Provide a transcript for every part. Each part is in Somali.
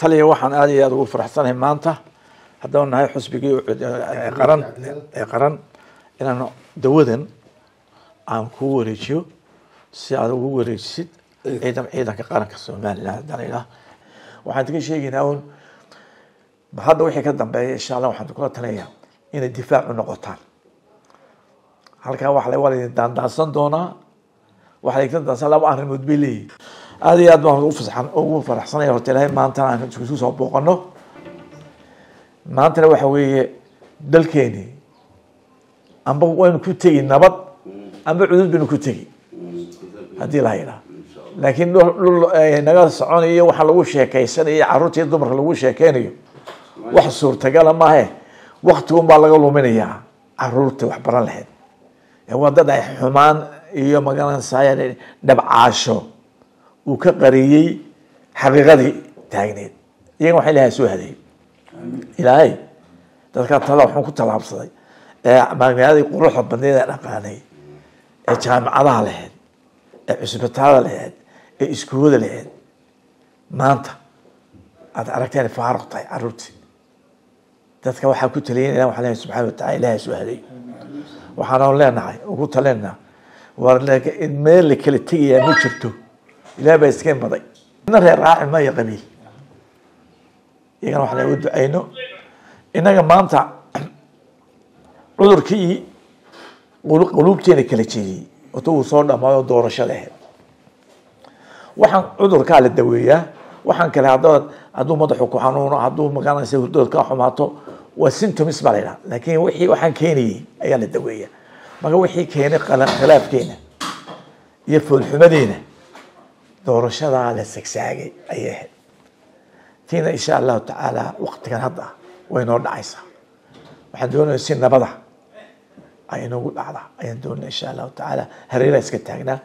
taliya waxaan aada iyo aada ugu faraxsanahay maanta. Haddaan nahay xusbigii qaran ee qaran inaan dawadan aan kuu wareejiyo. Si aad ugu wareejisid ciidan ciidanka qaranka somalilan haddaan idhaah waxaan idinka sheegaynaa un hadda wixii ka dambeeya insha allah waxaan kula talinayaa inay difaac u noqotaan. Halkaa waxa waa laydin daandaansan doonaa. Waxaa laydin daansan laba arrimood bay leeyihiin aada iyo aad baan ugu fasaxan ugu faraxsanaya horta ilaahay maantana aan isku soo booqano maantana waxa weeye dalkeeni amba waynu ku tegi nabad amba cudud baynu ku tegi. Haddii la yidhaha laakiin dhul naga soconayo waxa lagu sheekeysanayo carruurta dumarka lagu sheekeynayo wax suurtagala maahe. Wakti un baa laga luminayaa carruurta wax baran lahayd waa dad ay xumaan iyo magaranaysaay dhabcaasho uu ka qariyey xaqiiqadii taagneed iyaga waxay ilahay soo hadeeyey ilaahay dadkaa talada waxuu ku tallaabsaday. Ee magaaladii quruxda badneed ee dhaqaanay ee jaamicadaha lahayd ee cusbitaada lahayd ee iskuulada lahayd maanta aad aragteen faaruq tahay caruurtii. Dadka waxaa ku taliyan ilah waxaa leeyahay subxana watacala ilahay soo hadeey waxaanu leenahay ugu taleenaa war meel la kala tegayaa ma jirto ilaah baa iska maday ina reer raaci maayo qabiil iyagana waxaan ugu ducayno. Innaga maanta cudurkii quluubteena kala jeediyey. Ota uu soo dhamaayo doorashada ahayd. Waxaan cudurkaa la daweeyaa. Waxaan kale haddaad hadduu madaxu ku xanuuno hadduu magaranaysa hurdood ka xumaato waa symptoms baa la yidhaha. Laakiin wixii waxaan keenayey ayaa la daweeyaa. Marka wixii keenay khilaafkeena iyo foolxumadeena doorashadaa la sagsaagay ayay ahayd. Tiina insha allahu tacaala waktigan hadda way noo dhacaysaa waxaan doonaya si nabada ay inoogu dhacda ayaan doonaya insha allahu tacaala hareeraa iska taagnaa.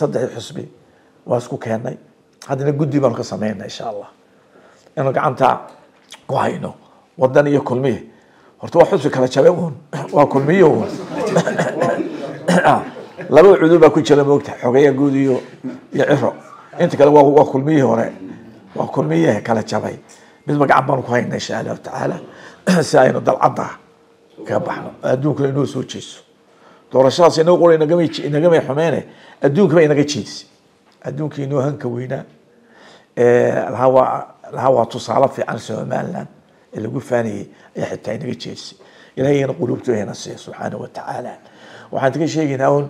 Saddexdii xusbi waa isku keennay haddana guddi baanu ka sameynaa insha allah. Inuu gacanta ku hayno wadan iyo kulmiye. Horta waa xusbi kala jabe uun. Waa kulmiye uun laba cudur baa ku jira moogta xogeya guud iyo iyo ciro. Inta kale waa kulmiyihii hore. Waa kulmiyihii kala jabay. Midba gacan baanu ku hayna insha allahu tacaala si aynu dalcadda kaga baxno. Adduunkuna inoo soo jeeso. Doorashadaas inoo qora inagamay xumeyne adduunka ba inaga jeedisay adduunka inoo hanka weynaa lahaa waa tusaale fiican somaliland ee lagu faanayey ayaa xitaa inaga jeedisay ilahayna quluubtooyana siiya subxaana wa tacaala waxaan idinka sheegaynaa un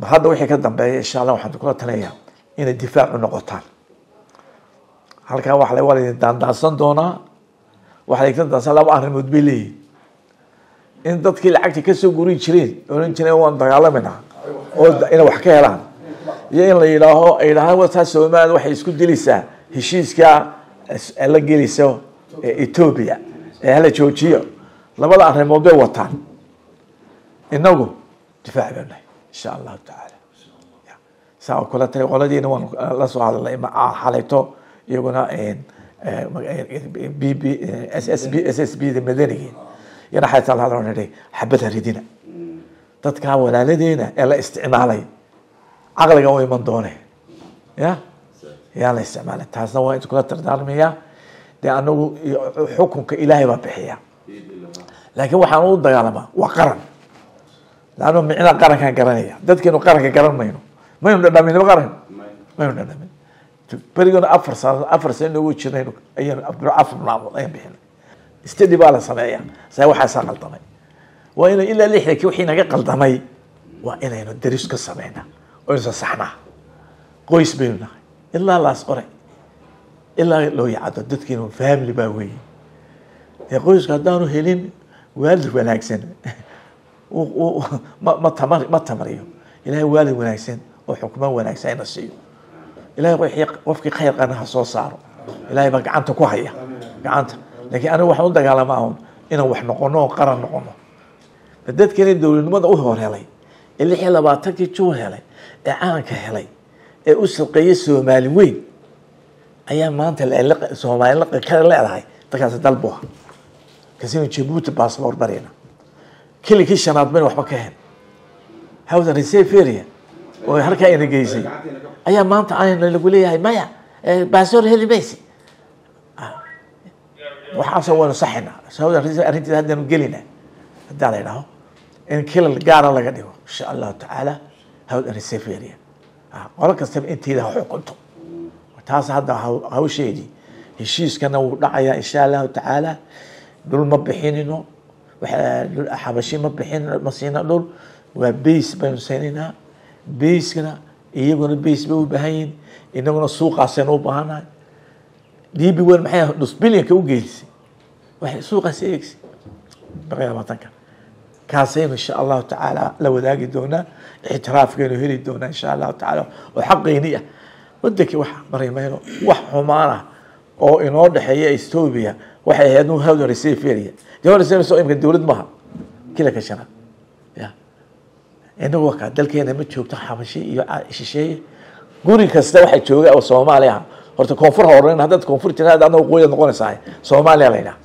hadda wixii ka dambeeya insha allah waxaan kula talinayaa inay difaac u noqotaan. Halkaa waxa waa laydin daandaansan doonaa waxaa laydin daansan laba arrimood bay leeyihiin in dadkii lacagta ka soo gurin jireen oran jireen waan dagaalamayna oo inay wax ka helaan. Iyo in la yidhaaho ay yidhahaan wataa somaliland waxay isku dilaysaa heshiiska la gelayso ethoobia ee hala joojiyo. Labada arrimood bay wataan. Inagu difaac baan nahay insha allahu tacaala saa oo kale tali qoladiina waan la soo hadalnay xalayto iyaguna b b s s b s s b da madanigii yana xaytaa la hadlan nidhi xabadha ridina. Dadkaa walaaladeena ee la isticmaalay caqliga u iman doone ya yaa la isticmaalay taasna waa intu kula dardaarmayaa dee anagu xukunka ilaahay baa bixiya laakiin waxaan u dagaalamaa waa qaran laanno micnaa qarankaan garanaya. Dadkeenu qaranka garan mayno. Maynu dhadhaminaba qaran? Maynu dhadhamin berigona afar sano afar sano noogu jirnay ayaan afar maalmood ayaan bixinay. Stadi baa la sameeya saa waxaasaa qaldamay. Waa ina ilaa lixdankii wixii naga qaldamay waa inaynu daris ka sameynaa oo insa saxnaa. Qoys baynu nahay. Ilaa laas qore ilaa loo yacado dadkeenu family baa weeye dee qoyska haddaanu helin waalid wanaagsan ma tamariyo ilahay waalid wanaagsan oo xukmo wanaagsan ina siiyo ilahay qofkii khayr qana ha soo saaro ilahay baa gacanta ku haya gacanta laakiin anigu waxaan u dagaalamaa un inaan wax noqono oo qaran noqono dadkeena dowladnimada u hor helay ee lix labaatankii juun helay ee calanka helay ee u shaqeeyay soomaali weyn ayaa maanta soomaali leedahay dadkaasi dalbuha kasinu jabuuti baasboor barina kilikii shanaad bayna waxba ka hen hawdan reseferia oo halkaa ina geysay. Ayaa maanta aan lagu leeyahay maya baasoor heli maysi waxaasoo waynu saxaynaa arabia arrinteeda haddaynu gelinaa haddaa la idhaho in kilal gaara laga dhigo insha allahu tacaala hawd ariseferia qolo kastaba inteeda ha xukunto taas hadda haw- hawsheedii heshiiskana wuu dhacayaa insha allahu tacaala. Dhul ma bixinino xabashi ma bixin ma siina dhul. Waa base baynu saynaynaa basena iyaguna base bay u baahan yihiin inaguna suuqaasaynu u baahanahay. Dhiibi weyn maxay nus bilyanka u geysay. Waxay suuqaas eegsi. Boqol kaasaynu insha allahu tacaala la wadaagi doonaa. Ictiraafkaynu heli doonaa insha allahu tacaala. Oo xaqeyni ah. Wadankii wax mari mayno wax xumaan ah oo inoo dhexeeya ethiopia waxay ahayd hawda reseferia hawda reseferia soo imka dowlad maaha. Kila ka shanaad ya. Inagu wakaa dalkeena ma joogto xabashi iyo shisheeye guri kasta waxa jooga oo soomaaliya ah. Horta koonfur ha odhan haddaad koonfur tiraad adna waqooyidaad noqonaysaa soomaaliya la yidhaha.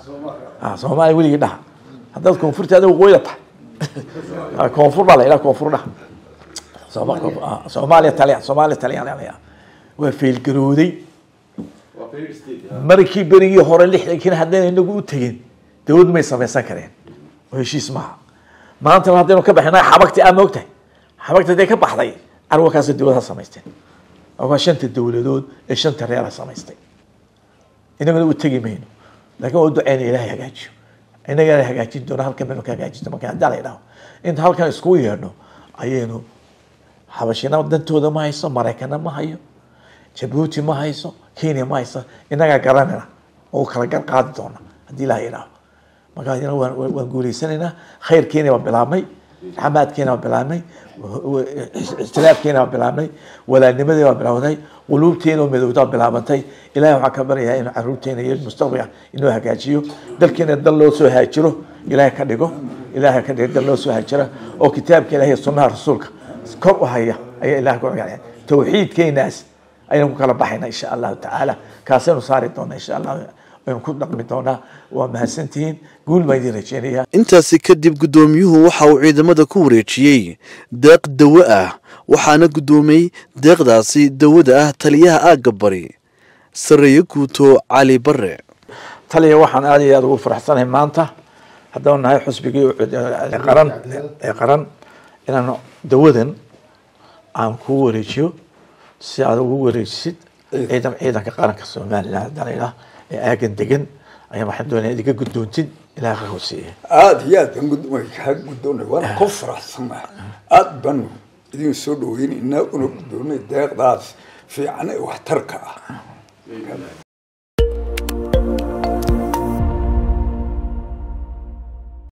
Ah soomaaliya weligii dhaha haddaad koonfurta adna waqooyida tahay. Ah, koonfur baa la yidhaha koonfur dhaha Sooma- ah, soomaaliya taliya soomaaliya taliya waa feelgarooday markii berigii hore lixdankiina haddayna inagu u tegin dawlad may samaysan kareen. Oo heshiis maaha. Maantana haddaynu ka baxina xabagti aa moogtahay xabagti hadday ka baxday carwakaasa dawlad ha samaysteen waa shanta dawladood ee shanta reer ha samaystay. Inaguna u tegi mayno. Laakiin waa duceyna ilaahay hagaajiyo. Inagana hagaajin doona halkan baynu ka hagaajin doona marka haddaa la idhaho. Inta halkan iskugu yeedhno ayaynu xabashina dantooda ma hayso maraykana ma hayo jabuuti ma hayso kenya ma hayso inagaa garanayna oo kala gar qaadi doona haddii ilaha yidhaaho marka adina waan guuleysanaynaa khayrkeena waa bilaabmay xamaadkeena waa bilaabmay ikhtilaafkeena waa bilaabmay walaalnimadii waa bilowday quluubteena oo midowda waa bilaabantay ilahay waxaan ka baryayaa inuu caruurteena iyo mustaqbalka inuu hagaajiyo dalkeena dal loo soo haajiro ilahay ka dhigo ilahay ka dhigo dal loo soo haajira oo kitaabka ilahay sunnaha rasuulka kor u haya ayaa ilahay ku tawxiidkeenaas ayaynu ku kala baxayna insha allahu tacaala. Kaasaynu saari doona insha allah aynu ku dhaqmi doonaa. Waa mahadsantihiin guul baan idin rajeynayaa intaasi kadib guddoomiyuhu waxa uu ciidamada ku wareejiyey deeq dawo ah waxaana guddoomiyey deeqdaasi dawada ah taliyaha aagga bari. Sarreeye guuto cali bare taliya waxaan aad iyo aad ugu faraxsanahay maanta. Haddaan nahay xusbigii ee qaran ee qaran inaan dawadan aan kuu wareejiyo si aad ugu wareejisid ciidan ciidanka qaranka somalilan haddaan idhaah ee aagan degan ayaan waxaan doonaya idiga guddoontid ilaah ka hooseeya aada iyo aad baan way kaa guddoonay waana ku faraxsanahay aad baanu idin soo dhaweynaynaa una guddoonay deeqdaas fiican ee waxtarka ah